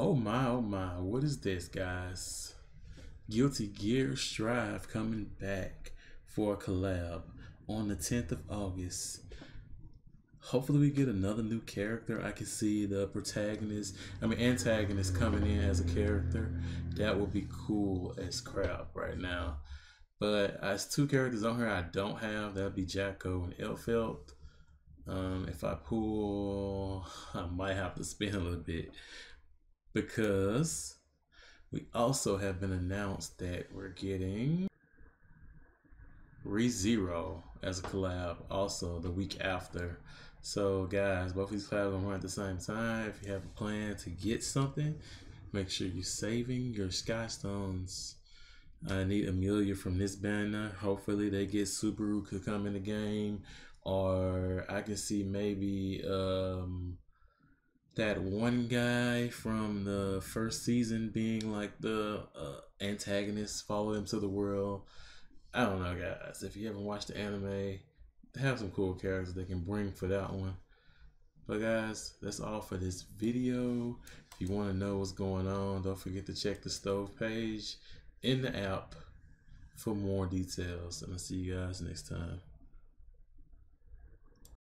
Oh my, oh my, what is this, guys? Guilty Gear Strive coming back for a collab on the 10th of August. Hopefully, we get another new character. I can see the protagonist, I mean, antagonist coming in as a character. That would be cool as crap right now. But as two characters on here I don't have, that'd be Jack-O and Elphelt. Um, if I pull, I might have to spin a little bit because we also have been announced that we're getting ReZero as a collab also the week after. So guys, both these collabs gonna run at the same time. If you have a plan to get something, make sure you're saving your Sky Stones. I need Amelia from this banner. Hopefully they get Subaru could come in the game. Or I can see maybe um that one guy from the first season being like the uh, antagonist, follow him to the world. I don't know, guys. If you haven't watched the anime, they have some cool characters they can bring for that one. But guys, that's all for this video. If you want to know what's going on, don't forget to check the stove page in the app for more details. And I'll see you guys next time.